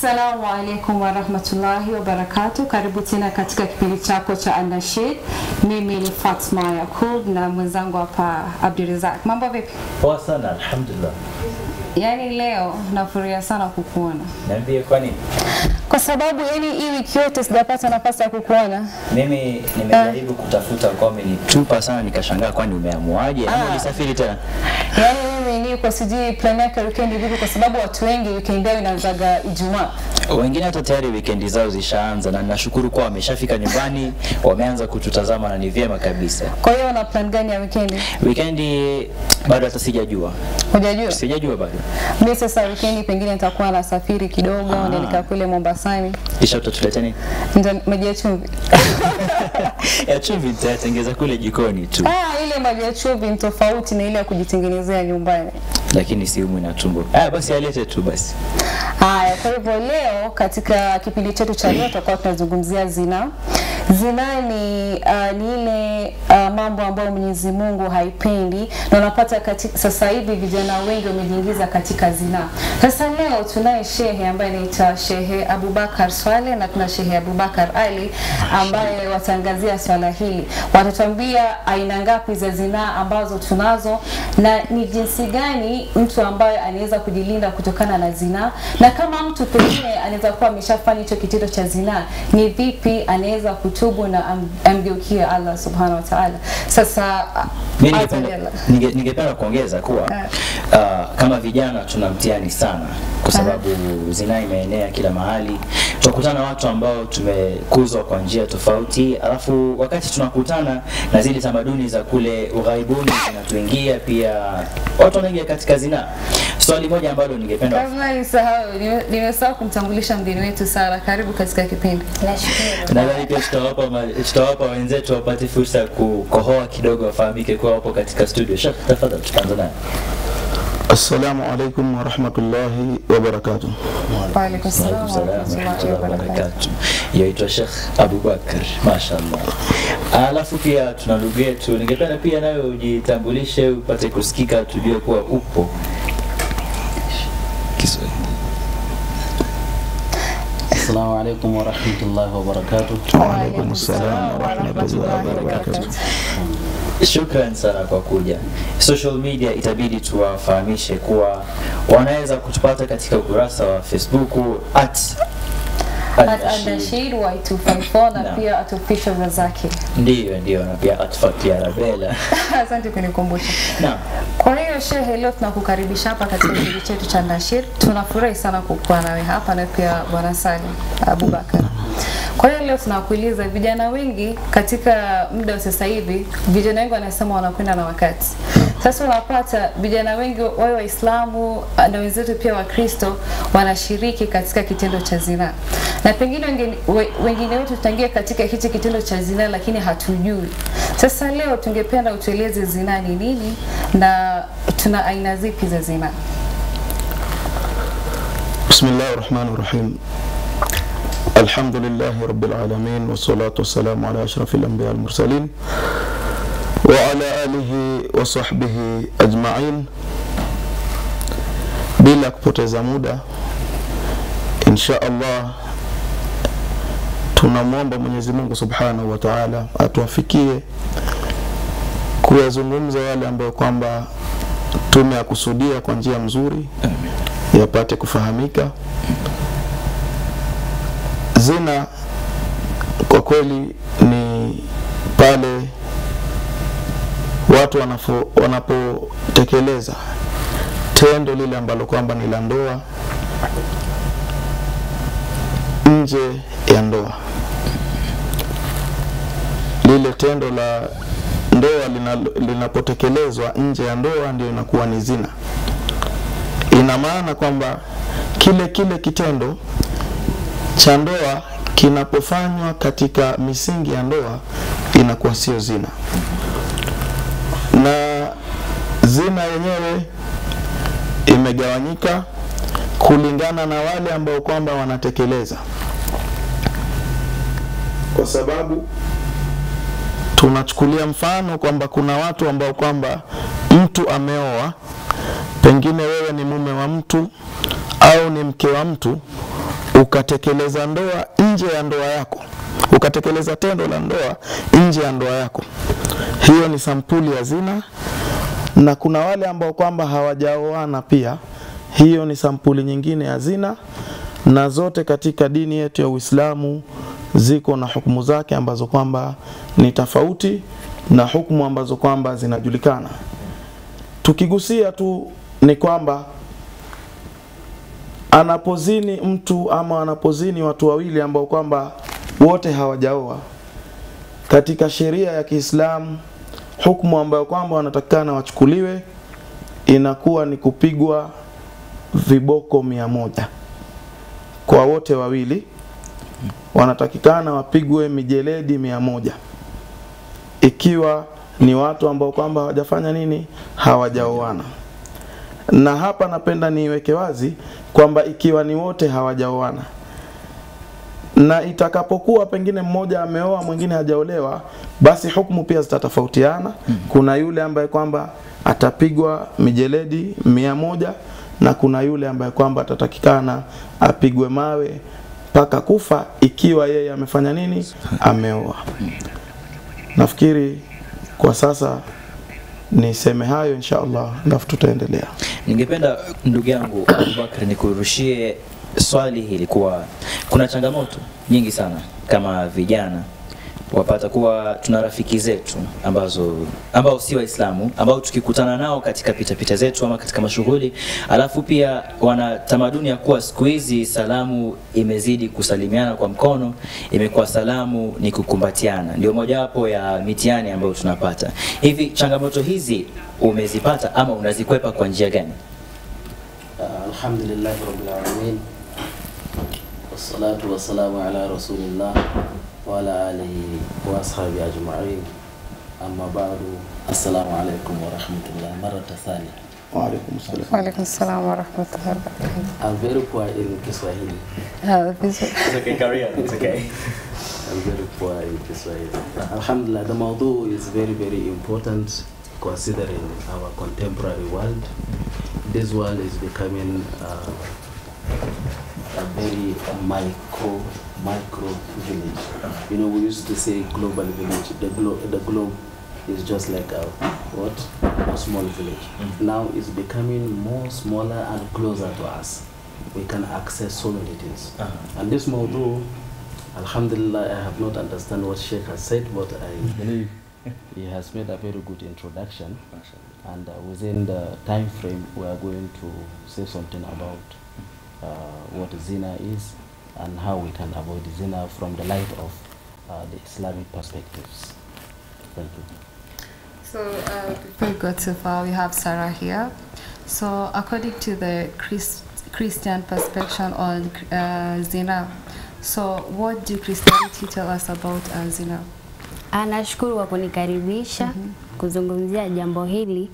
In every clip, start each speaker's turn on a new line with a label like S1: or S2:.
S1: Assalamu alaikum warahmatullahi wabarakatu. Karibu tena katika kipindi chako cha Anashid. Mimi ni Fatma Yakub na mwenzangu hapa Abdurizak. Mambo vipi?
S2: Poa sana, alhamdulillah.
S1: Yaani leo nafurahia sana kukuona
S2: Niambie kwa nini?
S1: kwa sababu yani hii wiki yote sijapata nafasi ya kukuona.
S2: Mimi nimejaribu kutafuta kwa umenitupa sana nikashangaa kwani umeamuaje? Ama
S1: Ah.
S2: ulisafiri tena?
S1: Yaani mimi kwa sijui plan yake weekend vipi, kwa sababu watu wengi weekend yao inaanzaga Ijumaa.
S2: Wengine hata tayari wikendi zao zishaanza na ninashukuru kuwa wameshafika nyumbani, wameanza kututazama na ni vyema kabisa.
S1: Kwa hiyo una plan gani ya weekend?
S2: Wikendi bado hata sijajua.
S1: Hujajua?
S2: Sijajua bado.
S1: Mimi sasa weekend pengine nitakuwa nasafiri kidogo,
S2: Ah.
S1: nilika kule Mombasani.
S2: Kisha utatuletea nini?
S1: Ndio maji ya chumvi.
S2: ya chumvi nitatengeza kule jikoni tu,
S1: Ah, ile maji ya chumvi ni tofauti na ile ya kujitengenezea nyumbani.
S2: pirate. Lakini umwi na tumbo. Ah, basi alete tu basi.
S1: Haya, kwa hivyo leo katika kipindi chetu cha leo tutakuwa tunazungumzia zina. Zina ni uh, ni ile uh, mambo ambayo Mwenyezi Mungu haipendi na unapata katika, sasa hivi vijana wengi wamejiingiza katika zina. Sasa leo tunaye shehe ambaye anaitwa Shehe Abubakar Swale na tuna Shehe Abubakar Ali ambaye watangazia swala hili, watatuambia aina ngapi za zinaa ambazo tunazo na ni jinsi gani mtu ambaye anaweza kujilinda kutokana na zinaa, na kama mtu pengine anaweza kuwa ameshafanya hicho kitendo cha zinaa, ni vipi anaweza kutubu na am, amgeukie Allah subhanahu wa ta'ala. Sasa
S2: ningependa kuongeza kuwa uh, kama vijana tuna mtihani sana, kwa sababu zinaa imeenea kila mahali. Tunakutana watu ambao tumekuzwa kwa njia tofauti, alafu wakati tunakutana na zile tamaduni za kule ughaibuni zinatuingia pia, watu wanaingia katika zinaa. Swali moja ambalo ningependa
S1: Kabla nisahau, nimesahau kumtambulisha mgeni wetu Sara. Karibu katika kipindi.
S3: Nashukuru.
S2: nadhani pia tutawapa tutawapa wenzetu wapate fursa ya kukohoa kidogo, wafahamike kuwa wapo katika studio. Shaka, tafadhali tutaanza naye.
S4: Assalamu alaikum warahmatullahi wabarakatuh.
S1: Wa alaikum wa
S2: Waalaikum
S1: rahmatullahi wa
S2: salaam wa
S1: barakatuh.
S2: barakatuh. Yaitwa Sheikh Abubakar, mashallah. Alafu pia tuna ndugu yetu, ningependa pia nawe ujitambulishe upate kusikika, tujue kuwa upo Kiswahili.
S5: Assalamu alaikum warahmatullahi wabarakatuh.
S1: Wa
S4: Waalaikum
S1: alaikum
S4: salam
S1: wa
S4: warahmatullahi
S1: rahmatullahi wa
S4: wabarakatuh.
S2: Shukran sana kwa kuja. Social media itabidi tuwafahamishe kuwa wanaweza kutupata katika ukurasa wa Facebook at. Al-Rashid
S1: Y254 na pia at official Razaki.
S2: Ndiyo, ndiyo, na pia at Fatia Rabela.
S1: Asante kunikumbusha.
S2: Naam.
S1: Kwa hiyo shehe, leo tunakukaribisha hapa katika kipindi chetu cha Nashir. Tunafurahi sana kukuwa nawe hapa na pia bwana Abubakar. Kwa hiyo leo tunakuuliza, vijana wengi katika muda wa sasa hivi, vijana wengi wanasema wanakwenda na wakati. Sasa unapata vijana wengi wawe Waislamu na wenzetu pia Wakristo wanashiriki katika kitendo cha zinaa, na pengine wengine, we- wengine wetu tutaingia katika hichi kitendo cha zinaa, lakini hatujui. Sasa leo tungependa utueleze zinaa ni nini na tuna aina zipi za zinaa?
S4: Bismillahi rahmani rahim. Alhamdulillahi لله رب العالمين والصلاة والسلام على أشرف الأنبياء المرسلين وعلى آله وصحبه أجمعين sahbihi ajma'in. Bila kupoteza muda, insha Allah tunamwomba Mwenyezi Mungu Subhanahu wa Ta'ala atuafikie kuyazungumza yale ambayo kwamba tumeyakusudia kwa njia mzuri yapate kufahamika. Zina kwa kweli ni pale watu wanapotekeleza tendo lile ambalo kwamba ni la ndoa nje ya ndoa. Lile tendo la ndoa linapotekelezwa lina nje ya ndoa ndio inakuwa ni zina. Ina maana kwamba kile kile kitendo cha ndoa kinapofanywa katika misingi ya ndoa inakuwa sio zina, na zina yenyewe imegawanyika kulingana na wale ambao kwamba wanatekeleza, kwa sababu tunachukulia mfano kwamba kuna watu ambao kwamba mtu ameoa, pengine wewe ni mume wa mtu au ni mke wa mtu, ukatekeleza ndoa nje ya ndoa yako, ukatekeleza tendo la ndoa nje ya ndoa yako, hiyo ni sampuli ya zina. Na kuna wale ambao kwamba hawajaoana pia, hiyo ni sampuli nyingine ya zina, na zote katika dini yetu ya Uislamu ziko na hukumu zake ambazo kwamba ni tofauti na hukumu ambazo kwamba zinajulikana. Tukigusia tu ni kwamba anapozini mtu ama anapozini watu wawili ambao kwamba wote hawajaoa. Katika sheria ya Kiislamu, hukumu ambayo kwamba wanatakikana wachukuliwe inakuwa ni kupigwa viboko mia moja. Kwa wote wawili, wanatakikana wapigwe mijeledi mia moja. Ikiwa ni watu ambao kwamba hawajafanya nini, hawajaoana. Na hapa napenda niweke wazi kwamba ikiwa ni wote hawajaoana na itakapokuwa pengine mmoja ameoa mwingine hajaolewa, basi hukumu pia zitatofautiana. Kuna yule ambaye kwamba atapigwa mijeledi mia moja na kuna yule ambaye kwamba atatakikana apigwe mawe mpaka kufa ikiwa yeye amefanya nini, ameoa. Nafikiri kwa sasa niseme hayo insha Allah, alafu tutaendelea.
S2: Ningependa ndugu yangu Abubakar nikurushie swali hili kuwa kuna changamoto nyingi sana kama vijana wapata kuwa tuna rafiki zetu ambazo ambao si Waislamu ambao tukikutana nao katika pitapita zetu ama katika mashughuli, alafu pia wana tamaduni ya kuwa siku hizi salamu imezidi kusalimiana kwa mkono, imekuwa salamu ni kukumbatiana, ndio mojawapo ya mitihani ambayo tunapata. Hivi changamoto hizi umezipata ama unazikwepa kwa njia gani?
S5: Alhamdulillahi rabbil alamin wassalatu wassalamu ala rasulillah wa ala alihi wa ashabi ajma'in amma ba'du assalamu alaikum wa rahmatullah marata thania
S4: Wa alaikum salam.
S1: Waalaikum salam warahmatullahi wabarakatuh.
S5: I'm very poor in Kiswahili
S1: Ah, vizuri.
S2: It's okay, carry on. It's okay.
S5: I'm very poor in Kiswahili alhamdulillah the mawdu is very very important considering our contemporary world this world is becoming uh, a very micro micro village. You know, we used to say global village. The globe, the globe is just like a what a small village. Now it's becoming more smaller and closer to us. We can access so many things.
S2: Uh-huh.
S5: And this mawdu, Alhamdulillah, I have not understand what Sheikh has said, but I believe he has made a very good introduction. And uh, within the time frame, we are going to say something about uh, what zina is and how we can avoid zina from the light of uh, the Islamic perspectives. Thank you.
S1: So uh, before we go too far, we have Sarah here. So according to the Christ, Christian perspective on uh, zina, so what do Christianity tell us about uh, zina?
S3: Ah, Nashukuru kwa kunikaribisha kuzungumzia jambo hili.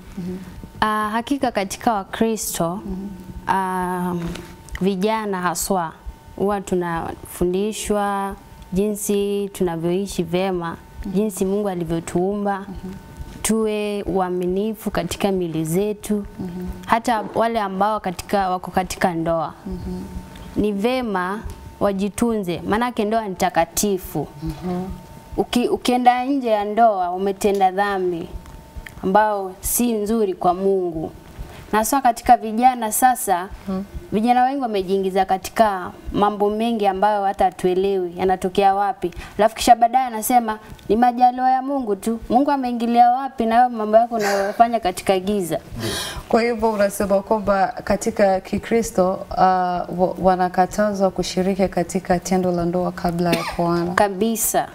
S3: Ah, hakika katika Wakristo ah, vijana haswa huwa tunafundishwa jinsi tunavyoishi vyema, jinsi Mungu alivyotuumba mm -hmm. tuwe uaminifu katika mili zetu, mm -hmm. hata wale ambao katika wako katika ndoa mm -hmm. ni vema wajitunze, maanake ndoa ni takatifu. mm Uki, ukienda nje ya ndoa umetenda dhambi ambao si nzuri kwa Mungu. Na sasa katika vijana sasa, vijana wengi wamejiingiza katika mambo mengi ambayo hata hatuelewi yanatokea wapi, alafu kisha baadaye anasema ni majaliwa ya Mungu tu. Mungu ameingilia wapi na mambo yako unayofanya katika giza?
S1: Kwa hivyo unasema kwamba katika Kikristo uh, wanakatazwa kushiriki katika tendo la ndoa kabla ya kuoana.
S3: kabisa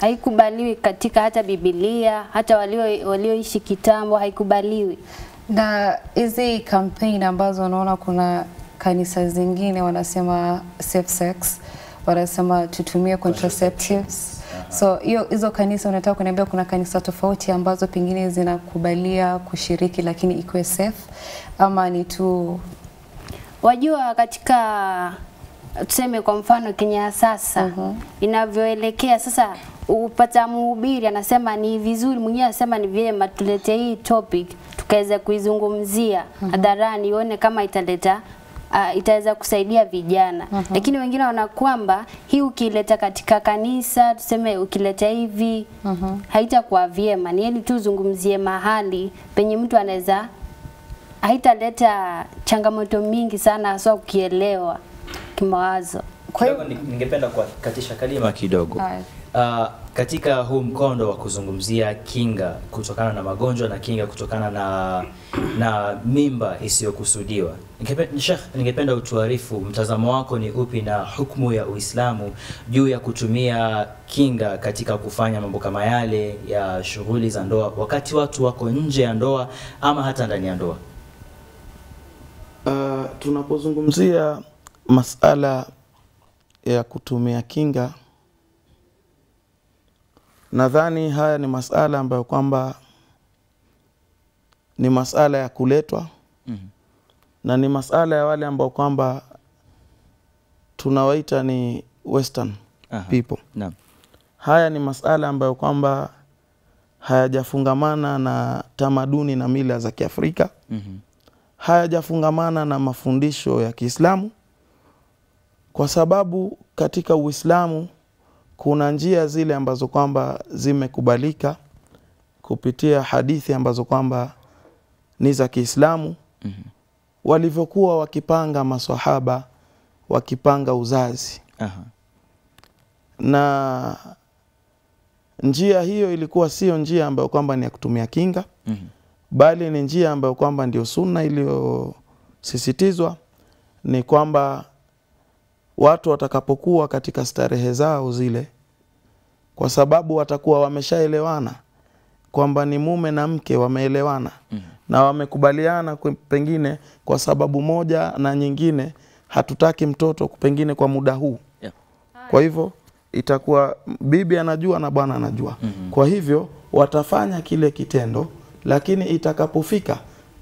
S3: haikubaliwi katika hata Biblia, hata walioishi walio walioishi kitambo haikubaliwi.
S1: Na hizi campaign ambazo unaona kuna kanisa zingine wanasema safe sex, wanasema tutumie contraceptives. So hiyo hizo kanisa unataka kuniambia kuna kanisa tofauti ambazo pengine zinakubalia kushiriki lakini ikuwe safe ama ni tu
S3: Wajua, katika tuseme kwa mfano Kenya sasa uh -huh. inavyoelekea sasa, upata mhubiri anasema ni vizuri, mwenyewe anasema ni vyema tulete hii topic tukaweza kuizungumzia hadharani, ione kama italeta uh, itaweza kusaidia vijana. Lakini wengine wana kwamba hii ukileta katika kanisa tuseme ukileta hivi haitakuwa vyema. Ni heri tu zungumzie mahali penye mtu anaweza haitaleta changamoto mingi sana hasa ukielewa kimawazo.
S1: Kwa hiyo-
S2: ningependa kukatisha kalima kidogo. Uh, katika huu mkondo wa kuzungumzia kinga kutokana na magonjwa na kinga kutokana na na mimba isiyokusudiwa, Sheikh, ningependa utuarifu mtazamo wako ni upi na hukumu ya Uislamu juu ya kutumia kinga katika kufanya mambo kama yale ya shughuli za ndoa wakati watu wako nje ya ndoa ama hata ndani ya ndoa.
S4: Uh, tunapozungumzia masala ya kutumia kinga, nadhani haya ni masala ambayo kwamba ni masala ya kuletwa
S2: mm -hmm.
S4: na ni masala ya wale ambao kwamba tunawaita ni western
S2: Aha.
S4: people.
S2: na.
S4: Haya ni masala ambayo kwamba hayajafungamana na tamaduni na mila za Kiafrika
S2: mm -hmm.
S4: hayajafungamana na mafundisho ya Kiislamu kwa sababu katika Uislamu kuna njia zile ambazo kwamba zimekubalika kupitia hadithi ambazo kwamba ni za Kiislamu
S2: mm -hmm.
S4: walivyokuwa wakipanga maswahaba wakipanga uzazi
S2: Aha.
S4: na njia hiyo ilikuwa sio njia ambayo kwamba ni ya kutumia kinga
S2: mm -hmm.
S4: bali ni njia ambayo kwamba ndio sunna iliyosisitizwa ni kwamba watu watakapokuwa katika starehe zao zile, kwa sababu watakuwa wameshaelewana kwamba ni mume na mke wameelewana
S2: mm -hmm.
S4: na wamekubaliana pengine kwa sababu moja na nyingine, hatutaki mtoto pengine kwa muda huu
S2: Yeah.
S4: kwa hivyo itakuwa bibi anajua na bwana anajua.
S2: mm -hmm.
S4: Kwa hivyo watafanya kile kitendo, lakini itakapofika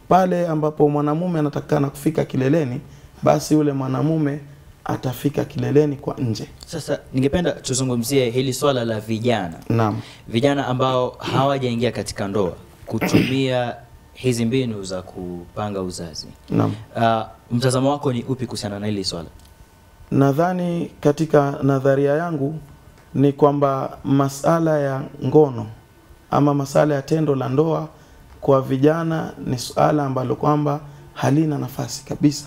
S4: pale ambapo mwanamume anatakikana kufika kileleni, basi yule mwanamume atafika kileleni kwa nje.
S2: Sasa ningependa tuzungumzie hili swala la vijana
S4: Naam.
S2: vijana ambao hawajaingia katika ndoa kutumia hizi mbinu za kupanga uzazi.
S4: Naam.
S2: Uh, mtazamo wako ni upi kuhusiana na hili swala?
S4: Nadhani katika nadharia yangu ni kwamba masala ya ngono ama masala ya tendo la ndoa kwa vijana ni suala ambalo kwamba halina nafasi kabisa,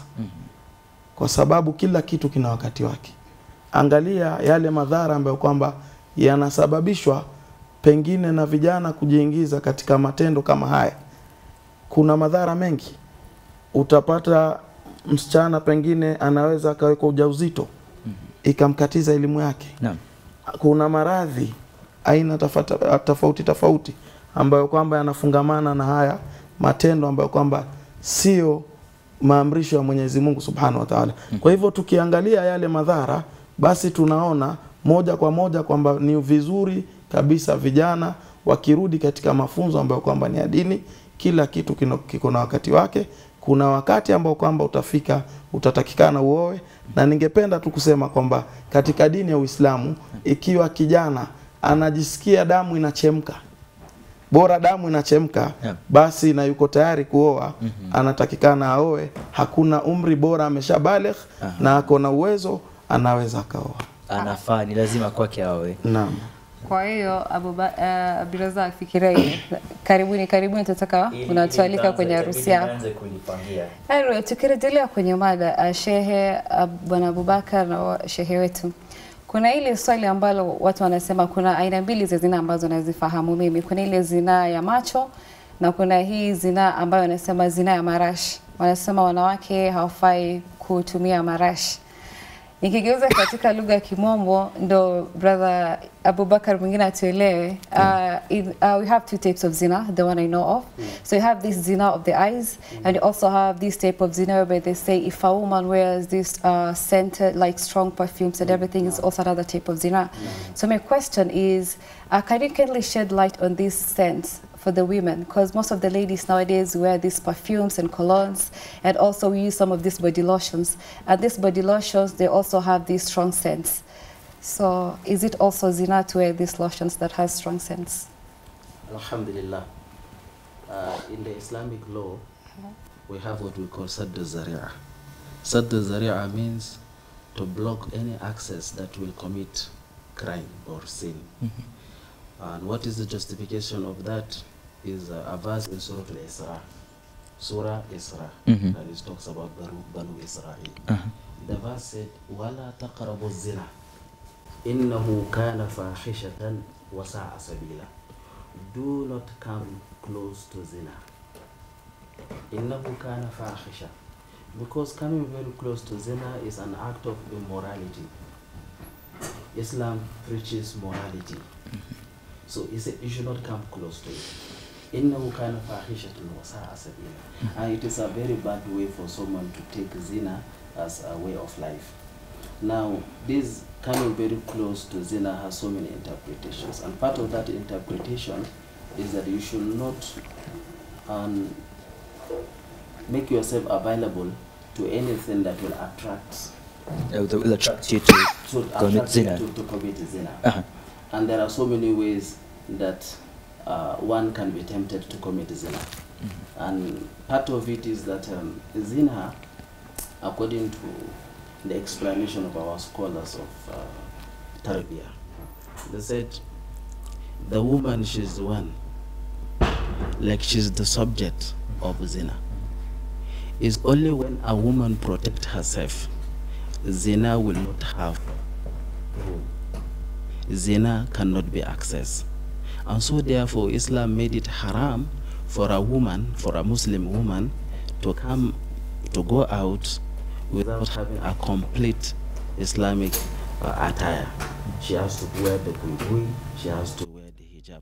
S4: kwa sababu kila kitu kina wakati wake. Angalia yale madhara ambayo kwamba yanasababishwa pengine na vijana kujiingiza katika matendo kama haya. Kuna madhara mengi utapata msichana pengine anaweza akawekwa ujauzito ikamkatiza elimu yake.
S2: Naam.
S4: Kuna maradhi aina tafata- tofauti tofauti ambayo kwamba yanafungamana na haya matendo ambayo kwamba sio maamrisho ya Mwenyezi Mungu Subhanahu wa Ta'ala. Kwa hivyo tukiangalia yale madhara, basi tunaona moja kwa moja kwamba ni vizuri kabisa vijana wakirudi katika mafunzo ambayo kwamba ni ya dini, kila kitu kiko na wakati wake. Kuna wakati ambao kwamba utafika utatakikana uoe, na ningependa tu kusema kwamba katika dini ya Uislamu, ikiwa kijana anajisikia damu inachemka bora damu inachemka
S2: Yeah.
S4: basi na yuko tayari kuoa mm -hmm. anatakikana aoe. Hakuna umri bora, ameshabaligh
S2: Aha.
S4: na ako na uwezo, anaweza akaoa.
S2: Anafaa, ni lazima kwake aoe
S4: Naam.
S1: Kwa hiyo uh, Abdurazak fikiria hiyo. Karibuni karibuni, tutaka unatualika kwenye harusi yako. Anyway, tukirejelea kwenye mada uh, shehe uh, bwana Abubakar na shehe wetu, kuna ile swali ambalo watu wanasema kuna aina mbili za zinaa ambazo nazifahamu mimi. Kuna ile zinaa ya macho na kuna hii zinaa ambayo wanasema zinaa ya marashi. Wanasema wanawake hawafai kutumia marashi. Nikigeuza katika lugha ya Kimombo ndo brother Abubakar mwingine atuelewe. Uh, in, uh, we have two types of zina, the one I know of. So you have this zina of the eyes, and you also have this type of zina where they say if a woman wears this uh, scented, like strong perfumes and everything, is also another type of zina. So my question is, uh, can you kindly shed light on this scents? For the women because most of the ladies nowadays wear these perfumes and colognes and also we use some of these body lotions and these body lotions they also have these strong scents so is it also zina to wear these lotions that has strong scents
S5: Alhamdulillah. Uh, in the Islamic law, we have what we call sadd zaria. Sadd al-Zari'a means to block any access that will commit crime or sin. And what is the justification of that is uh, a verse in Surah Al-Isra. Surah Isra.
S2: Mhm.
S5: That is talks about Banu, Banu Israel.
S2: Uh-huh.
S5: The verse said, وَلَا تَقْرَبُوا الزِّنَا إِنَّهُ كَانَ فَاحِشَةً وَسَاءَ سَبِيلًا Do not come close to zina. إِنَّهُ كَانَ فَاحِشَةً Because coming very close to zina is an act of immorality. Islam preaches morality. So he said you should not come close to it. إنه كان فاحشة وساء سبيلا. And it is a very bad way for someone to take zina as a way of life. Now, this coming very close to zina has so many interpretations, and part of that interpretation is that you should not um, make yourself available to anything that will attract
S2: Uh, that will attract you to
S5: to
S2: commit
S5: attract you
S2: zina.
S5: to, to commit zina.
S2: Uh-huh.
S5: And there are so many ways that uh, one can be tempted to commit zina. And part of it is that um, zina, according to the explanation of our scholars of uh, Tarbiyah, they said the woman, she's the one, like she's the subject of zina. It's only when a woman protects herself, zina will not have room zina cannot be accessed. And so therefore Islam made it haram for a woman, for a Muslim woman, to come, to go out without having a complete Islamic uh, attire. She has to wear the buibui, she has to wear the hijab.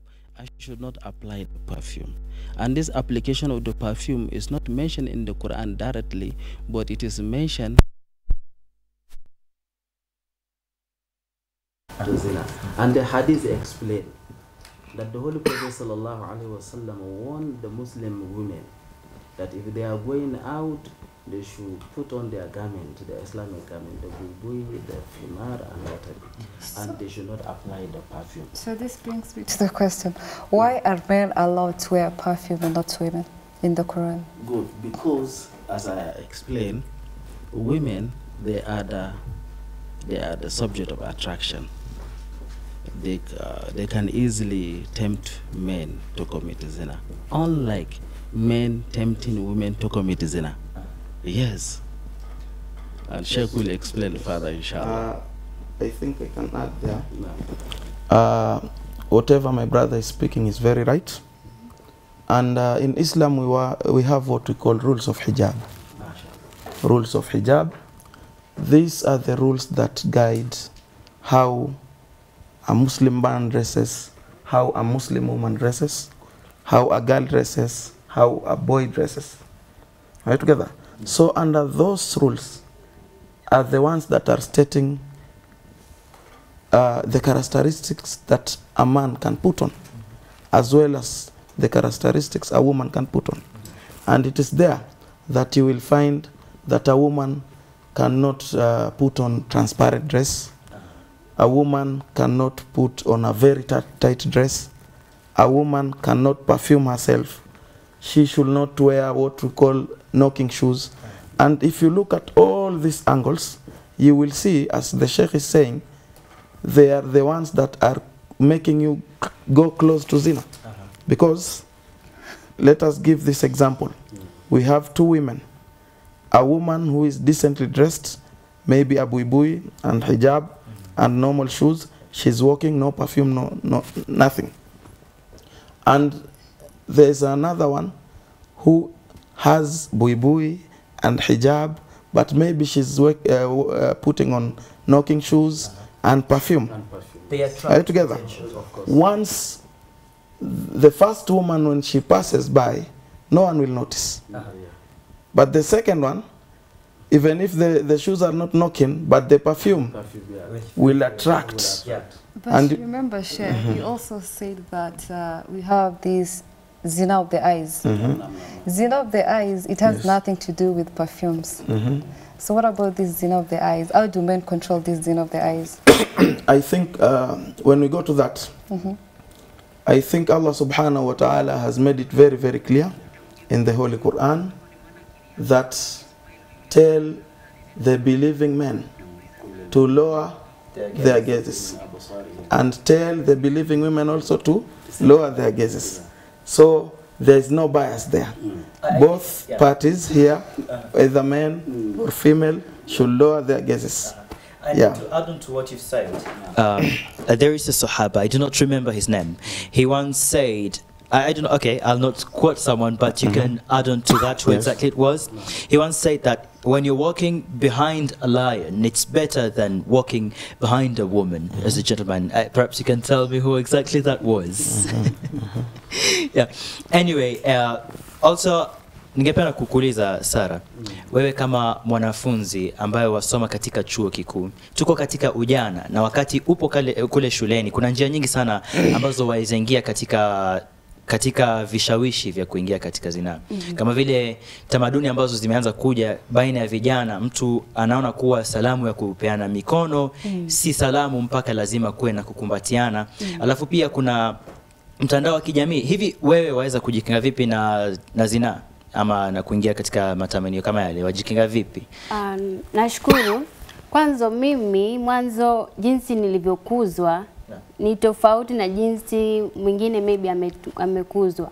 S5: She should not apply the perfume. And this application of the perfume is not mentioned in the Quran directly, but it is mentioned. And the hadith explain that the Holy Prophet sallallahu alaihi wasallam warned the Muslim women that if they are going out, they should put on their garment, the Islamic garment, the bubui, the fimar, and whatever, and they should not apply the perfume.
S1: So this brings me to the question: Why are men allowed to wear perfume and not women in the Quran?
S5: Good, because as I explained, women they are the they are the subject of attraction. They uh, they can easily tempt men to commit zina, unlike men tempting women to commit zina. Yes, and Sheikh will explain further, inshallah.
S4: Uh, I think I can add there. Uh, whatever my brother is speaking is very right. And uh, in Islam, we, were, we have what we call rules of hijab. Rules of hijab. These are the rules that guide how a Muslim man dresses, how a Muslim woman dresses, how a girl dresses, how a boy dresses. You together? So, under those rules are the ones that are stating uh, the characteristics that a man can put on, as well as the characteristics a woman can put on. And it is there that you will find that a woman cannot uh, put on transparent dress, a woman cannot put on a very tight, dress, a woman cannot perfume herself, she should not wear what we call knocking shoes. And if you look at all these angles, you will see, as the Sheikh is saying, they are the ones that are making you go close to zina. Uh-huh. Because, let us give this example. We have two women. A woman who is decently dressed, maybe a buibui and hijab and normal shoes. She's walking, no perfume, no, no nothing. And there's another one who has buibui and hijab, but maybe she's work, uh, uh, putting on knocking shoes and perfume.
S5: And perfume.
S2: They
S4: Are together?
S5: Of.
S4: Once the first woman, when she passes by, no one will notice.
S5: Uh-huh, yeah.
S4: But the second one, even if the, the shoes are not knocking, but the perfume
S5: Perfume, yeah.
S4: will attract.
S2: Yeah.
S1: But
S4: And-
S1: remember, Sheikh, you also said that uh, we have this zina of the eyes. Zina of the eyes, it has
S4: Yes.
S1: nothing to do with perfumes.
S4: Mhm.
S1: So what about this zina of the eyes? How do men control this zina of the eyes?
S4: I think uh, when we go to that, I think Allah subhanahu wa ta'ala has made it very, very clear in the Holy Quran that tell the believing men to lower their gazes and tell the believing women also to lower their gazes. So there is no bias there. Both parties here, either men or female, should lower their gazes.
S2: And
S4: Yeah.
S2: to add on to what you've said, um, there is a Sahaba, I do not remember his name. He once said, I, I don't know, okay, I'll not quote someone, but you mm -hmm. can add on to that who
S4: Yes.
S2: exactly it was. He once said that when you're walking behind a lion, it's better than walking behind a woman Mm -hmm. as a gentleman. Uh, perhaps you can tell me who exactly that was. yeah. Anyway, uh, also ningependa kukuuliza Sara, wewe kama mwanafunzi ambaye wasoma katika chuo kikuu, tuko katika ujana na wakati upo kale, kule shuleni, kuna njia nyingi sana ambazo waweza ingia katika katika vishawishi vya kuingia katika zinaa kama vile tamaduni ambazo zimeanza kuja baina ya vijana. Mtu anaona kuwa salamu ya kupeana mikono mm -hmm. si salamu mpaka lazima kuwe na kukumbatiana. mm -hmm. Alafu pia kuna mtandao wa kijamii. Hivi wewe waweza kujikinga vipi na, na zinaa ama na kuingia katika matamanio kama yale, wajikinga vipi?
S3: Um, nashukuru. Kwanza mimi mwanzo jinsi nilivyokuzwa ni tofauti na jinsi mwingine maybe ametu- amekuzwa.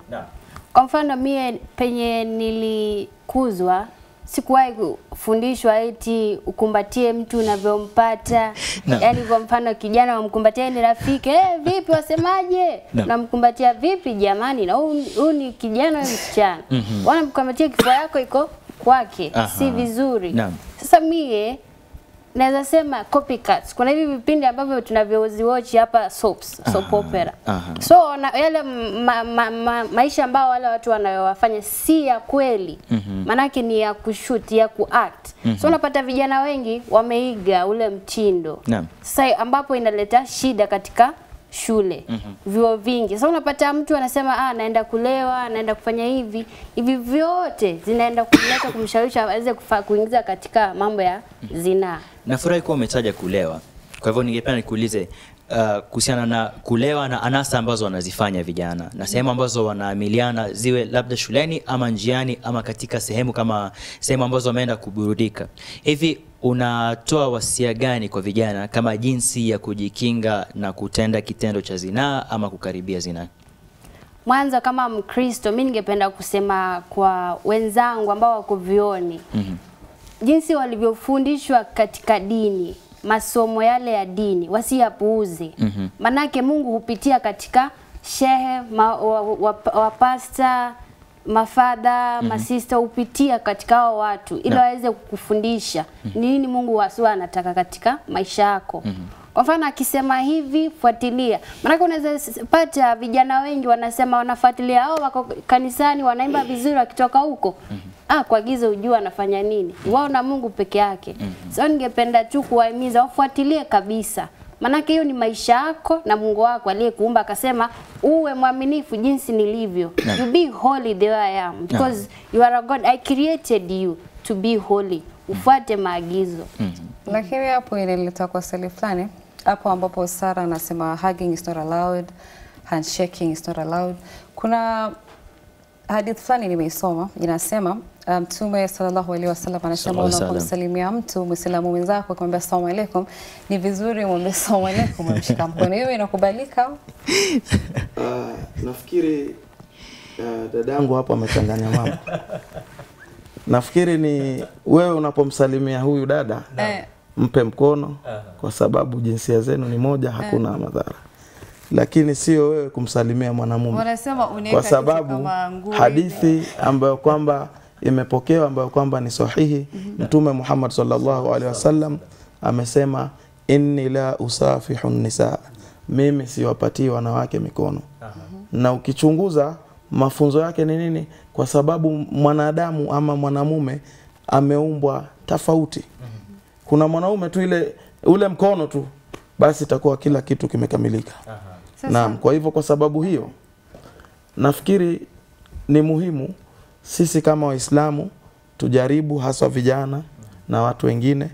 S3: Kwa mfano mie penye nilikuzwa sikuwahi kufundishwa eti ukumbatie mtu unavyompata.
S2: No.
S3: Yaani kwa mfano kijana wamkumbatia ni rafiki, eh, vipi wasemaje?
S2: No.
S3: Namkumbatia vipi jamani? Na huyu ni kijana au msichana. mm -hmm. Wanamkumbatia kifua yako iko kwake, si vizuri.
S2: no.
S3: Sasa mie naweza sema copycats. Kuna hivi vipindi ambavyo tunavyoziwatch hapa soaps, soap opera.
S2: aha.
S3: So na, yale ma, ma, ma, maisha ambao wale watu wanayowafanya si ya kweli. Maanake ni ya kushoot, ya kuact. So unapata vijana wengi wameiga ule mtindo.
S2: Naam.
S3: Sasa ambapo inaleta shida katika shule mm -hmm. vyuo vingi. Sasa unapata mtu anasema ah, naenda kulewa, naenda kufanya hivi, hivi vyote zinaenda kumleta kumshawishi aweze kuingiza katika mambo ya zinaa.
S2: Nafurahi kuwa umetaja kulewa. Kwa hivyo ningependa nikuulize uh, kuhusiana na kulewa na anasa ambazo wanazifanya vijana na sehemu ambazo wanaamiliana, ziwe labda shuleni ama njiani ama katika sehemu kama sehemu ambazo wameenda kuburudika. Hivi unatoa wasia gani kwa vijana kama jinsi ya kujikinga na kutenda kitendo cha zinaa ama kukaribia zinaa?
S3: Mwanzo kama Mkristo, mi ningependa kusema kwa wenzangu ambao wako vioni
S2: mm -hmm.
S3: jinsi walivyofundishwa katika dini, masomo yale ya dini wasiyapuuze.
S2: mm -hmm.
S3: Manake Mungu hupitia katika shehe, wapasta wa, wa, wa pasta, mafadha, masista hupitia katika hao watu ili waweze kukufundisha ni nini Mungu wasua anataka katika maisha yako. Kwa mfano akisema hivi, fuatilia. Maanake unaweza pata vijana wengi wanasema wanafuatilia, hao wako kanisani wanaimba vizuri, wakitoka huko. Ah, kwa giza ujua anafanya nini, wao na Mungu peke yake. So ningependa tu kuwahimiza wafuatilie kabisa, maanake hiyo ni maisha yako na Mungu wako aliyekuumba akasema uwe mwaminifu jinsi nilivyo. You be holy the way I am because you are a God. I created you to be holy. Ufuate maagizo.
S1: Lakini hapo inaleta kwa sali fulani hapo ambapo Sara anasema hugging is not allowed, handshaking is not allowed. Kuna hadith fulani nimeisoma inasema uh, um, sallallahu alaihi wasallam anasema unapomsalimia mtu Muislamu mwenzako akamwambia asalamu alaikum, ni vizuri umwambie asalamu alaikum, mshika mkono. Hiyo inakubalika?
S4: Uh, nafikiri uh, dadangu hapo amechanganya mambo. Nafikiri ni wewe unapomsalimia huyu dada
S1: Eh,
S4: mpe mkono kwa sababu jinsia zenu ni moja, hakuna madhara, lakini sio wewe kumsalimia mwanamume.
S1: Wanasema
S4: kwa sababu hadithi ambayo kwamba imepokewa ambayo kwamba ni sahihi Mtume Muhammad sallallahu alaihi wasallam amesema inni la usafihu nisa, mimi siwapatii wanawake mikono. uh -huh. Na ukichunguza mafunzo yake ni nini? Kwa sababu mwanadamu ama mwanamume ameumbwa tofauti. Kuna mwanaume tu ile ule mkono tu basi itakuwa kila kitu kimekamilika. uh -huh. Naam, kwa hivyo kwa sababu hiyo nafikiri ni muhimu sisi kama Waislamu tujaribu, haswa vijana na watu wengine,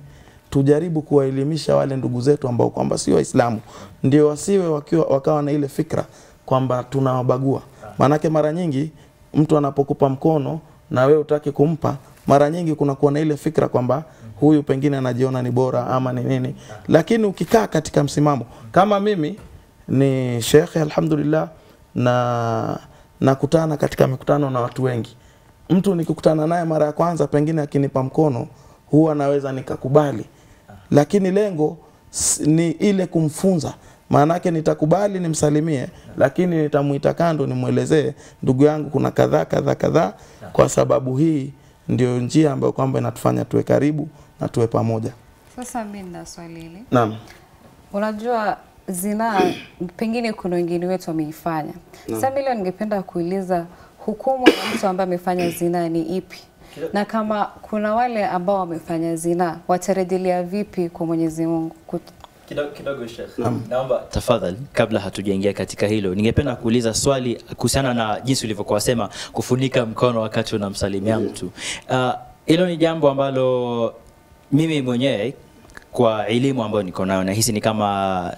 S4: tujaribu kuwaelimisha wale ndugu zetu ambao kwamba si Waislamu, ndio wasiwe wakiwa, wakawa na ile fikra kwamba tunawabagua. Maanake mara nyingi mtu anapokupa mkono na wewe utaki kumpa, mara nyingi kunakuwa na ile fikra kwamba huyu pengine anajiona ni bora ama ni nini, lakini ukikaa katika msimamo kama mimi ni shekhe alhamdulillah, na nakutana katika mikutano na watu wengi. Mtu nikikutana naye mara ya kwanza, pengine akinipa mkono, huwa naweza nikakubali, lakini lengo ni ile kumfunza. Maanake nitakubali nimsalimie, lakini nitamuita kando, nimwelezee ndugu yangu, kuna kadhaa kadhaa kadhaa, kwa sababu hii ndio njia ambayo kwamba inatufanya tuwe karibu na tuwe pamoja.
S1: Sasa mimi nina swali hili.
S4: Naam.
S1: Unajua zinaa pengine kuna wengine wetu wameifanya. Sasa mimi leo ningependa kuuliza hukumu ya mtu ambaye amefanya zinaa ni ipi? Na kama kuna wale ambao wamefanya zinaa watarejelea vipi kwa Mwenyezi Mungu? Kut-
S2: Kidogo, kidogo Sheikh. Naomba tafadhali, kabla hatujaingia katika hilo, ningependa kuuliza swali kuhusiana na jinsi ulivyokuwa sema kufunika mkono wakati unamsalimia mtu. Hilo uh, ni jambo ambalo mimi mwenyewe kwa elimu ambayo niko nayo nahisi ni kama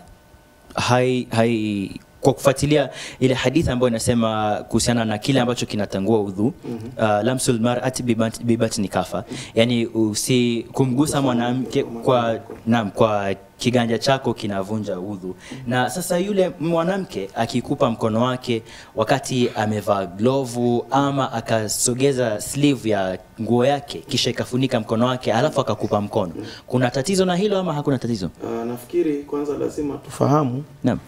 S2: hai, hai kwa kufuatilia ile hadithi ambayo inasema kuhusiana na kile ambacho kinatangua udhu mm -hmm. uh, lamsul bibat- bibatni kafa, yani usi kumgusa mwanamke kwa naam, kwa kiganja chako kinavunja udhu. Na sasa yule mwanamke akikupa mkono wake wakati amevaa glovu ama akasogeza sleeve ya nguo yake kisha ikafunika mkono wake alafu akakupa mkono, kuna tatizo na hilo ama hakuna tatizo?
S4: Uh, nafikiri kwanza lazima tufahamu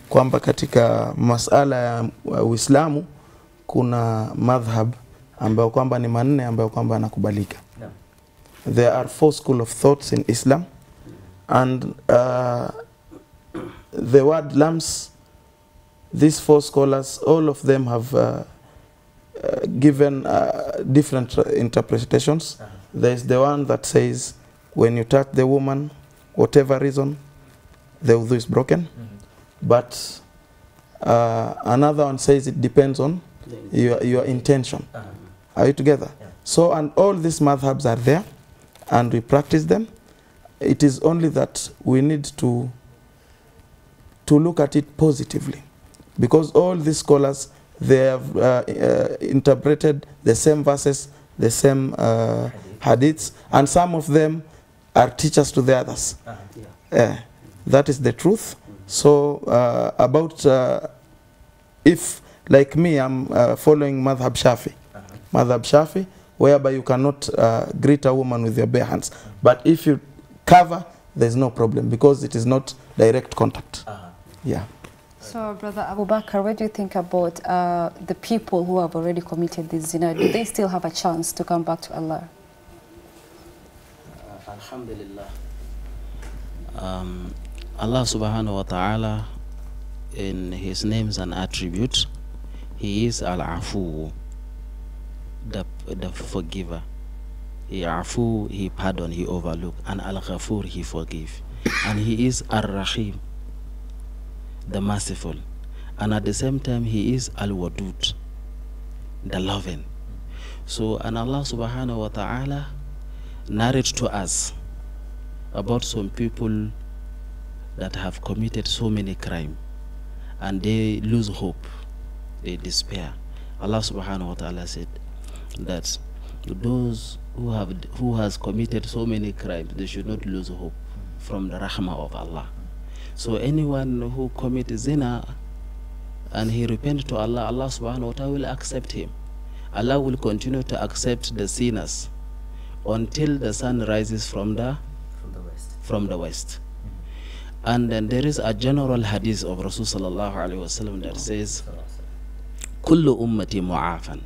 S4: kwamba katika masala ya Uislamu kuna madhhab ambayo kwamba ni manne ambayo kwamba yanakubalika. There are four school of thoughts in Islam and uh, the word lams these four scholars all of them have uh, uh, given uh, different interpretations. There is the one that says when you touch the woman whatever reason the wudu is broken. But uh, another one says it depends on your, your intention. Are you together? So, and all these madhabs are there and we practice them. It is only that we need to, to look at it positively because all these scholars they have uh, uh, interpreted the same verses, the same uh, hadiths, and some of them are teachers to the others. Eh, that is the truth. So uh, about uh, if like me, I'm uh, following Madhab Shafi, Madhab Shafi, whereby you cannot uh, greet a woman with your bare hands. But if you cover, there's no problem because it is not direct contact. Yeah.
S1: So, Brother Abu Bakr, what do you think about uh, the people who have already committed this zina? Do they still have a chance to come back to Allah?
S5: Uh, Alhamdulillah. Um, Allah subhanahu wa ta'ala, in His names and attributes, He is Al Afu, the, the forgiver. He Afu, He pardon, He overlook, and Al Ghafur, He forgive. And He is Ar Rahim, the merciful. And at the same time, He is Al Wadud, the loving. So, and Allah subhanahu wa ta'ala narrate to us about some people that have committed so many crime and they lose hope they despair allah subhanahu wa ta'ala said that those who have who has committed so many crimes they should not lose hope from the rahmah of allah so anyone who commits zina and he repent to allah allah subhanahu wa ta'ala will accept him allah will continue to accept the sinners until the sun rises from the
S2: From the West.
S5: from the west. And then there is a general hadith of Rasul sallallahu alaihi wasallam that says, "Kullu ummati mu'afan,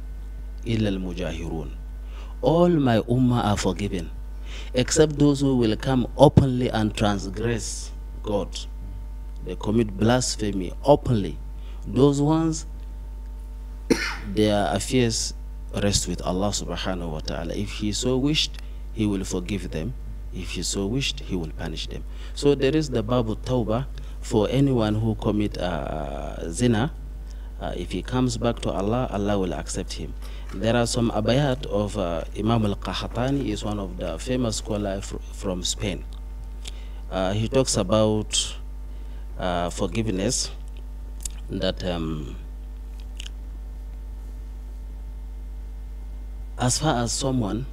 S5: illa al-mujahirun." All my ummah are forgiven, except those who will come openly and transgress God. They commit blasphemy openly. Those ones, their affairs rest with Allah subhanahu wa ta'ala. If He so wished, He will forgive them. If He so wished, He will punish them. So there is the Babu Tawbah for anyone who commit uh, zina. Uh, if he comes back to Allah, Allah will accept him. There are some abayat of uh, Imam al-Qahtani, is one of the famous scholar fr- from Spain. Uh, he talks about uh, forgiveness that um, as far as someone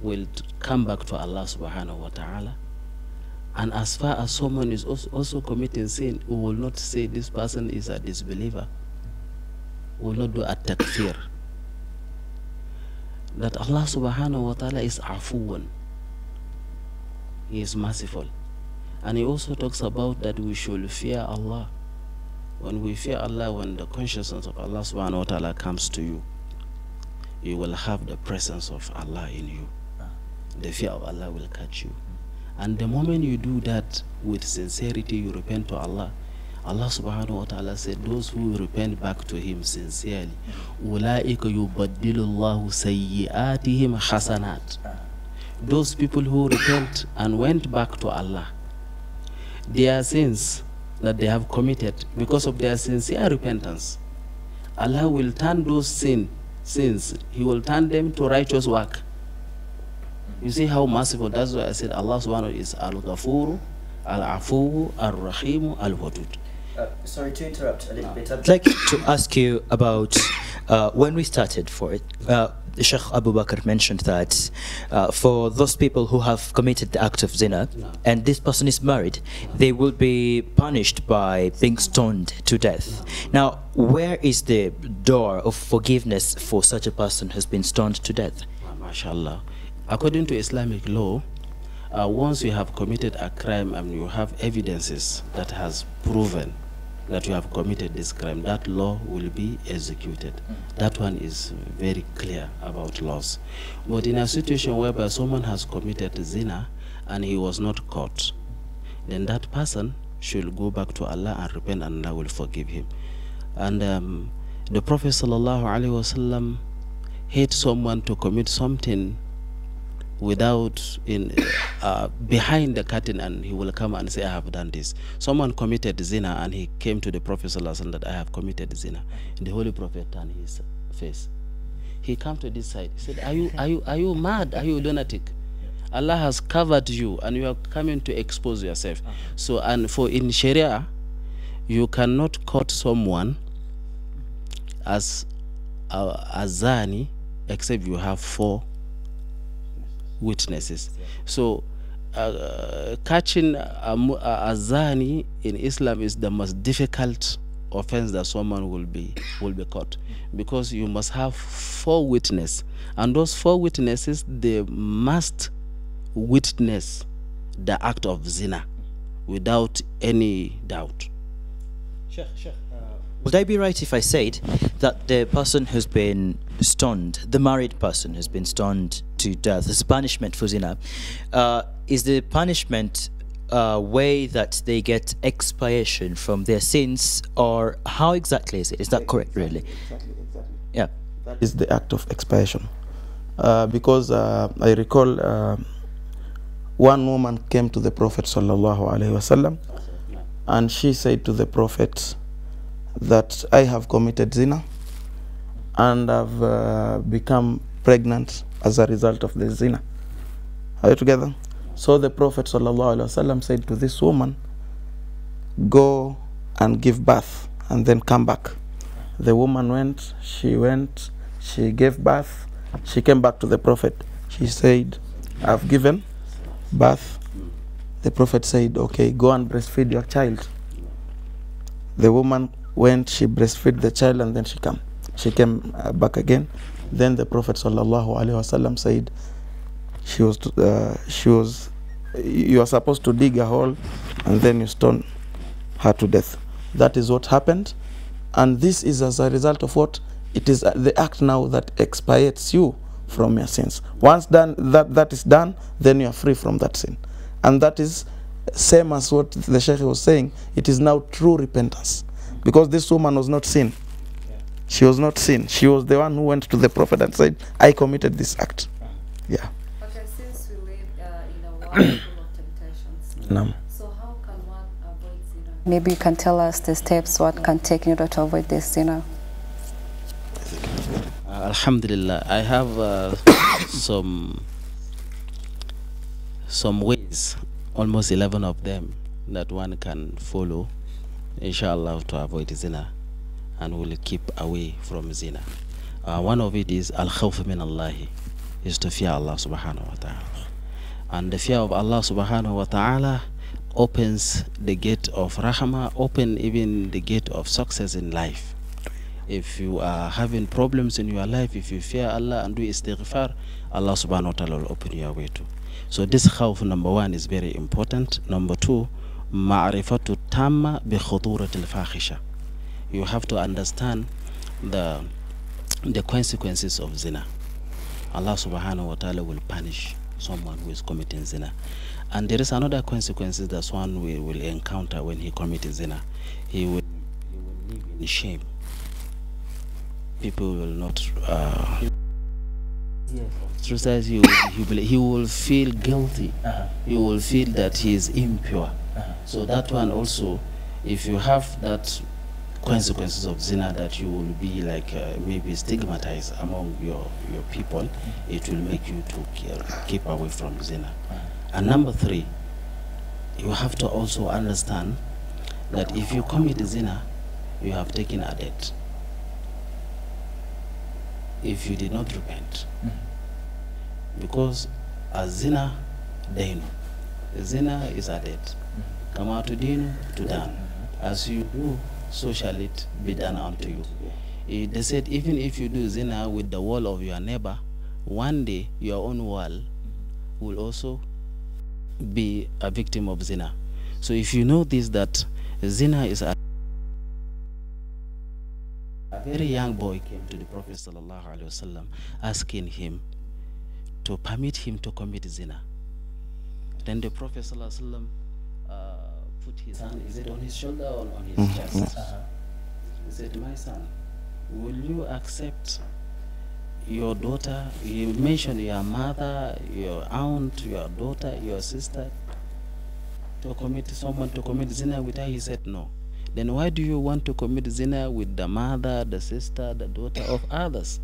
S5: will come back to Allah subhanahu wa ta'ala. And as far as someone is also, also committing sin, we will not say this person is a disbeliever. We will not do a takfir. That Allah subhanahu wa ta'ala is afuwan. He is merciful. And he also talks about that we should fear Allah. When we fear Allah, when the consciousness of Allah subhanahu wa ta'ala comes to you, you will have the presence of Allah in you. The fear of Allah will catch you. And the moment you do that with sincerity, you repent to Allah. Allah subhanahu wa ta'ala said, Those who repent back to Him sincerely, أُولَٰئِكَ يُبَدِّلُ اللَّهُ سَيِّئَاتِهِمْ hasanat. Those people who repent and went back to Allah, their sins that they have committed because of their sincere repentance, Allah will turn those sin, sins, He will turn them to righteous work. You see how merciful, that's why I said Allah subhanahu wa ta'ala is Al-Ghafuru, al-afuru, Al-Rahimu, Al-Wadud. Al Rahimu, Al Wadud.
S2: Uh, sorry to interrupt a little bit. I'd like to ask you about uh, when we started for it. Uh, Sheikh Abu Bakr mentioned that uh, for those people who have committed the act of zina and this person is married, they will be punished by being stoned to death. Now, where is the door of forgiveness for such a person who's been stoned to death?
S5: MashaAllah. According to Islamic law, uh, once you have committed a crime and you have evidences that has proven that you have committed this crime, that law will be executed. That one is very clear about laws. But in a situation whereby someone has committed zina and he was not caught, then that person should go back to Allah and repent and Allah will forgive him. And um, the Prophet sallallahu alaihi wasallam hate someone to commit something without in uh, behind the curtain and he will come and say i have done this. Someone committed zina and he came to the prophet wasallam that i have committed zina. And the holy prophet turned his face. He come to this side. He said are you are you are you mad? Are you lunatic? Allah has covered you and you are coming to expose yourself. So and for in sharia you cannot quote someone as a, a zani except you have four witnesses. So, uh, catching um, uh, a, a, a zani in Islam is the most difficult offense that someone will be will be caught because you must have four witnesses, and those four witnesses they must witness the act of zina without any doubt. Sure, sure.
S2: Uh, would I be right if I said that the person who's been stoned, the married person who's been stoned to death, as punishment for zina, uh, is the punishment a way that they get expiation from their sins, or how exactly is it? Is that correct, really? Yeah.
S4: That is the act of expiation. Uh, because uh, I recall uh, one woman came to the Prophet sallallahu alaihi wasallam, and she said to the Prophet that I have committed zina, and have uh, become pregnant as a result of the zina. Are you together? So the Prophet wasallam said to this woman, "Go and give birth, and then come back." The woman went. She went. She gave birth. She came back to the Prophet. She said, "I've given birth." The Prophet said, "Okay, go and breastfeed your child." The woman went. She breastfed the child, and then she came. She came uh, back again. Then the Prophet sallallahu alaihi wasallam said, "She was. To, uh, she was. You are supposed to dig a hole, and then you stone her to death." That is what happened, and this is as a result of what it is uh, the act now that expiates you from your sins. Once done that that is done, then you are free from that sin, and that is same as what the Sheikh was saying. It is now true repentance, because this woman was not sin. She was not seen. She was the one who went to the Prophet and said, "I committed this act." Yeah.
S1: Okay, since we live uh, in a world full of temptations,
S4: Naam.
S1: so how can one avoid zina? Maybe you can tell us the steps one can take in order to avoid this zina.
S5: Uh, Alhamdulillah, I have uh, some some ways, almost eleven of them, that one can follow, inshallah, to avoid zina, and will keep away from zina. Uh, one of it is al khawf min Allah, is to fear Allah subhanahu wa ta'ala. And the fear of Allah subhanahu wa ta'ala opens the gate of rahmah, open even the gate of success in life. If you are having problems in your life, if you fear Allah and do istighfar, Allah subhanahu wa ta'ala will open your way too. So this khawf number one is very important. Number two, ma'rifatu tamma bi khuturat al-fakhisha. You have to understand the the consequences of zina. Allah subhanahu wa ta'ala will punish someone who is committing zina. And there is another consequences that one will, will encounter when he commits zina. He will, he will live in shame. People will not uh, Trusters, he will, he, will, he will feel guilty. He will feel that he is impure. So that one also, if you have that consequences of zina, that you will be like uh, maybe stigmatized among your your people, it will make you to keep away from zina. And number three, you have to also understand that if you commit zina, you have taken a debt. If you did not repent, mm-hmm. because a zina dainu zina is a debt Come out to kama tudinu tudan mm-hmm. as you do so shall it be done unto you they said even if you do zina with the wall of your neighbor one day your own wall will also be a victim of zina so if you know this that zina is a very young boy came to the prophet wasallam asking him to permit him to commit zina. Then the Prophet ﷺ, uh, put his hand, is it on his shoulder or on his chest? He said, My son, will you accept your daughter? You mentioned your mother, your aunt, your daughter, your sister to commit someone to commit zina with her? He said, No. Then why do you want to commit zina with the mother, the sister, the daughter of others?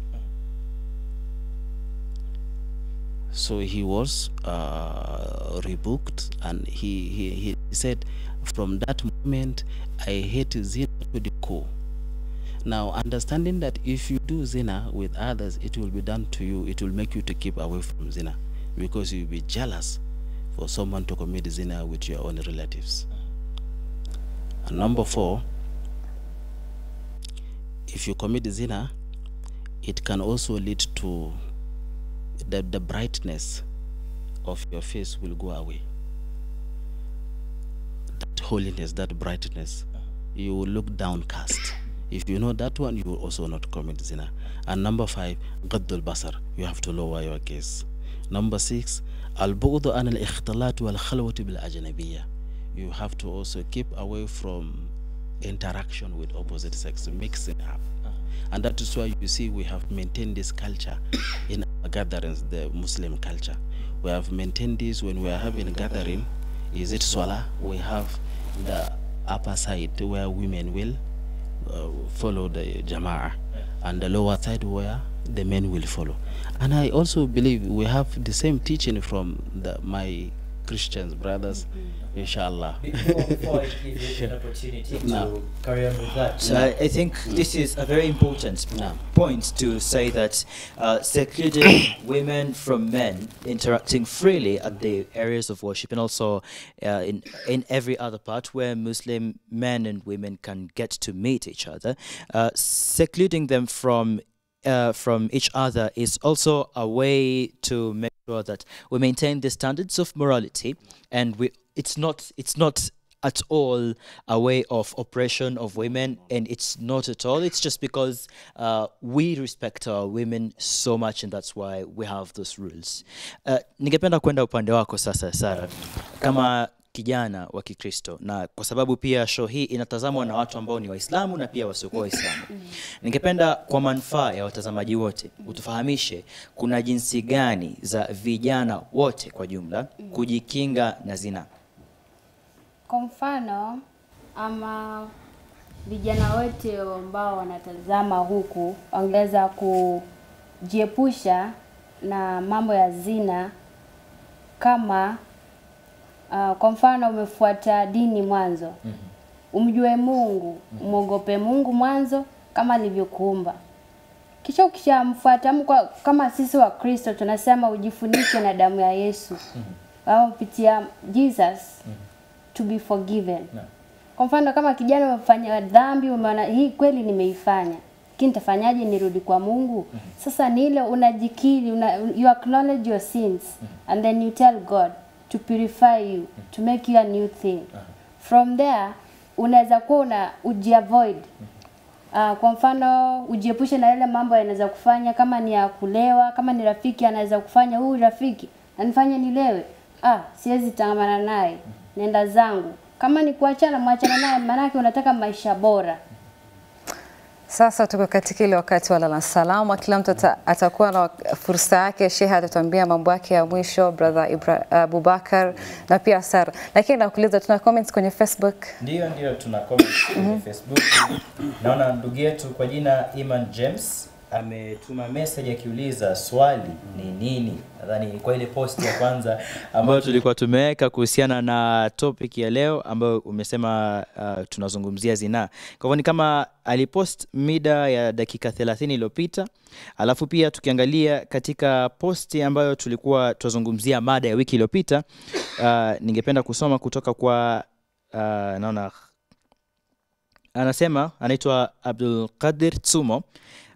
S5: so he was uh, rebuked and he, he, he said from that moment i hate zina to the core. Now understanding that if you do zina with others it will be done to you. It will make you to keep away from zina because you'll be jealous for someone to commit zina with your own relatives. And number four if you commit zina it can also lead to the, the brightness of your face will go away holiness, that brightness, uh-huh. you will look downcast. If you know that one, you will also not commit zina. And number five, Gaddul Basar, you have to lower your gaze. Number six, Al Bughdu an al Ikhtalat wal Khalwati bil Ajanabiya. You have to also keep away from interaction with opposite sex, mixing up. Uh-huh. And that is why you see we have maintained this culture in our gatherings, the Muslim culture. We have maintained this when we are having gathering. Is it Salah? We have the upper side where women will uh, follow the Jama'ah. And the lower side where the men will follow. And I also believe we have the same teaching from the, my Christians brothers, inshallah.
S2: Before, I give you an opportunity to carry on with that, so I, I think this is a very important
S5: No.
S2: point to say that uh, secluding women from men interacting freely at the areas of worship and also uh, in in every other part where Muslim men and women can get to meet each other, uh, secluding them from uh, from each other is also a way to make sure that we maintain the standards of morality and we it's not it's not at all a way of oppression of women and it's not at all. It's just because uh, we respect our women so much and that's why we have those rules. Uh, ningependa kwenda upande wako sasa sara kama kijana wa kikristo na kwa sababu pia show hii inatazamwa na watu ambao ni waislamu na pia wasiokuwa waislamu ningependa kwa manufaa ya watazamaji wote utufahamishe kuna jinsi gani za vijana wote kwa jumla kujikinga na zinaa
S3: Kwa mfano ama vijana wote ambao wanatazama huku wangeweza kujiepusha na mambo ya zina kama uh, kwa mfano umefuata dini mwanzo. Umjue Mungu umwogope Mungu mwanzo kama alivyokuumba. Kisha ukishamfuata kama sisi wa Kristo tunasema ujifunike na damu ya Yesu. Au pitia Jesus to be forgiven. Kwa mfano kama kijana umefanya dhambi, umeona hii kweli nimeifanya, lakini nitafanyaje nirudi kwa Mungu? Sasa ni ile unajikiri, una, you acknowledge your sins and then you tell God to purify you, to make you a new thing. From there unaweza kuwa una ujiavoid. Uh, kwa mfano ujiepushe na yale mambo yanaweza kufanya. Kama ni ya kulewa, kama ni rafiki anaweza kufanya huyu rafiki anifanye nilewe, ah, siwezi tangamana naye, nenda zangu. Kama ni kuachana, mwachana naye, maanake unataka maisha bora.
S1: Sasa tuko katika ile wakati wa lala salama, kila mtu atakuwa na fursa yake. Shehe atatuambia mambo yake ya mwisho, brother Ibra, Abubakar na pia Sara. Lakini nakuuliza, tuna comments kwenye Facebook.
S2: Ndio, ndio tuna comments kwenye Facebook. Naona ndugu yetu kwa jina Iman James ametuma message akiuliza swali ni nini. Nadhani kwa ile post ya kwanza ambayo tulikuwa tumeweka kuhusiana na topic ya leo ambayo umesema uh, tunazungumzia zinaa. Kwa hivyo ni kama alipost mida ya dakika 30 iliyopita. Alafu pia tukiangalia katika posti ambayo tulikuwa tunazungumzia mada ya wiki iliyopita, uh, ningependa kusoma kutoka kwa uh, naona anasema anaitwa Abdul Qadir Tsumo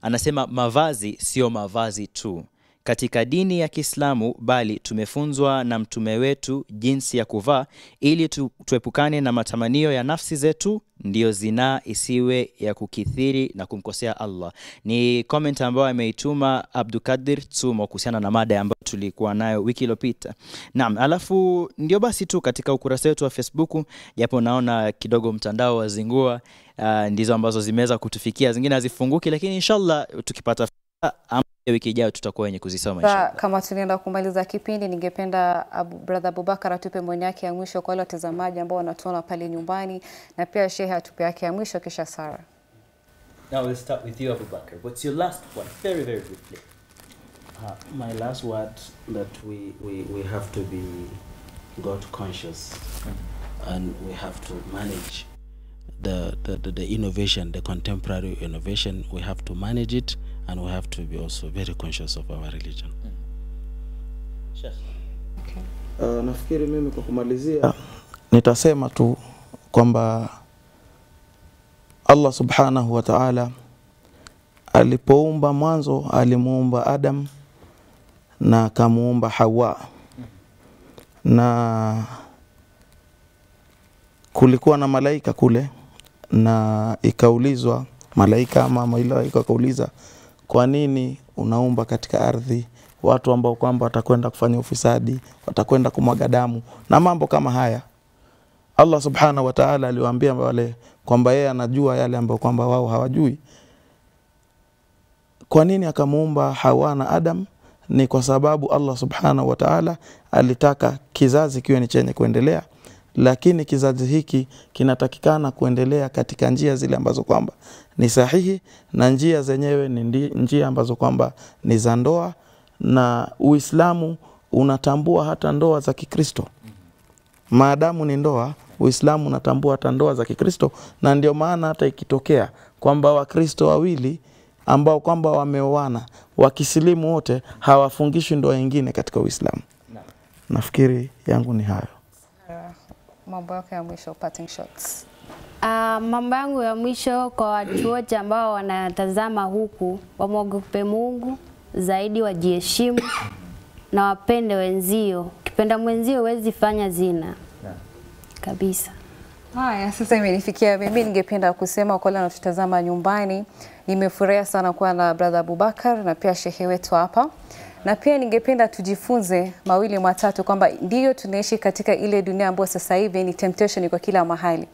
S2: anasema mavazi sio mavazi tu katika dini ya Kiislamu bali tumefunzwa na mtume wetu jinsi ya kuvaa ili tu, tuepukane na matamanio ya nafsi zetu ndiyo zinaa isiwe ya kukithiri na kumkosea Allah. Ni comment ambayo ameituma Abdukadir Tsumo kuhusiana na mada ambayo tulikuwa nayo wiki iliyopita. Naam, alafu ndio basi tu katika ukurasa wetu wa Facebook, japo naona kidogo mtandao wazingua, uh, ndizo ambazo zimeweza kutufikia, zingine hazifunguki, lakini inshallah tukipata wiki ijayo tutakuwa wenye kuzisoma inshallah.
S1: kama tunaenda kumaliza kipindi, ningependa Abu, brother Abubakar atupe maoni yake ya mwisho kwa wale watazamaji ambao wanatuona pale nyumbani, na pia Shehe atupe yake ya mwisho, kisha Sara.
S2: Now we'll start with you Abubakar. What's your last one? Very very briefly.
S5: Uh, my last word that we, we, we have to be God conscious and we have to manage the, the, the, the innovation, the contemporary innovation. We have to manage it and we have to be also very conscious of our religion.
S2: Sheikh.
S4: Uh, nafikiri mimi kwa kumalizia nitasema tu kwamba Allah subhanahu wa ta'ala alipoumba mwanzo alimuumba Adam na akamuumba Hawa na kulikuwa na malaika kule na ikaulizwa malaika ama malaika akauliza kwa nini unaumba katika ardhi? Watu ambao kwamba watakwenda kufanya ufisadi watakwenda kumwaga damu na mambo kama haya. Allah subhanahu wa ta'ala aliwaambia wale kwamba yeye anajua yale ambayo kwamba wao hawajui. Kwa nini akamuumba Hawa na Adam? Ni kwa sababu Allah subhanahu wa ta'ala alitaka kizazi kiwe ni chenye kuendelea lakini kizazi hiki kinatakikana kuendelea katika njia zile ambazo kwamba ni sahihi na njia zenyewe ni njia ambazo kwamba ni za ndoa na Uislamu unatambua hata ndoa za Kikristo maadamu ni ndoa Uislamu unatambua hata ndoa za Kikristo na ndio maana hata ikitokea kwamba Wakristo wawili ambao kwamba wameoana wakisilimu wote hawafungishwi ndoa nyingine katika Uislamu. Nafikiri yangu ni hayo.
S1: Mambo yako ya mwisho, parting shots.
S3: Uh, mambo yangu ya mwisho kwa watu wote ambao wanatazama huku, wamwogope Mungu zaidi, wajiheshimu na wapende wenzio. Ukipenda mwenzio huwezi fanya zina kabisa.
S1: Haya, sasa imenifikia mimi, ningependa kusema kwa wale wanatutazama nyumbani, nimefurahia sana kuwa na brother Abubakar na pia shehe wetu hapa, na pia ningependa tujifunze mawili matatu kwamba ndiyo tunaishi katika ile dunia ambayo sasa hivi ni temptation kwa kila mahali,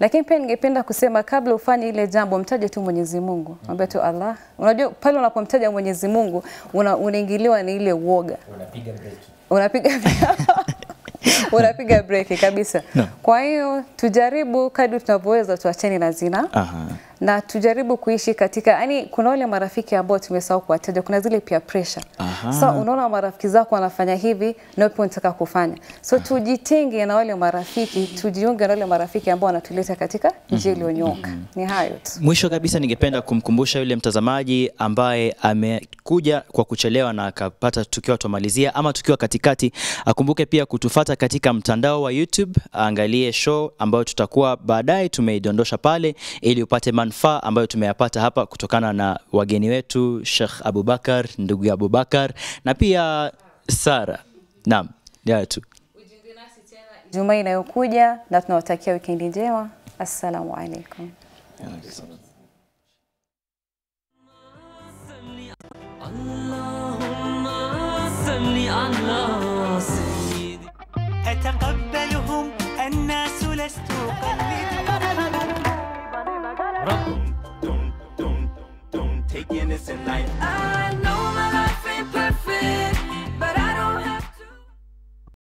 S1: lakini pia ningependa kusema kabla ufanye ile jambo, mtaje tu Mwenyezi Mungu, mwambie tu Allah. Unajua pale unapomtaja Mwenyezi Mungu una, unaingiliwa na ile uoga
S2: Unapiga breki.
S1: unapiga unapiga breki kabisa.
S2: No.
S1: Kwa hiyo tujaribu kadri tunavyoweza, tuacheni na zina
S2: Aha.
S1: Na tujaribu kuishi katika yani, kuna wale marafiki ambao tumesahau kuwataja, kuna zile peer pressure.
S2: Aha.
S1: So unaona marafiki zako wanafanya hivi na wewe unataka kufanya, so tujitenge na wale marafiki, tujiunge na wale marafiki ambao wanatuleta katika njia iliyonyooka. Ni hayo tu.
S2: Mwisho kabisa, ningependa kumkumbusha yule mtazamaji ambaye amekuja kwa kuchelewa na akapata tukiwa tumalizia ama tukiwa katikati, akumbuke pia kutufata katika mtandao wa YouTube, aangalie show ambayo tutakuwa baadaye tumeidondosha pale, ili upate manufaa ambayo tumeyapata hapa kutokana na wageni wetu Sheikh Abubakar, ndugu ya Abubakar na pia Sara. Naam, ni hayo tu.
S1: Jumaa inayokuja na tunawatakia wikendi njema. Assalamu alaikum.
S6: اللهم صل على سيدي
S7: أتقبلهم الناس لست Rum. Don't, don't, don't, don't take innocent life. I know.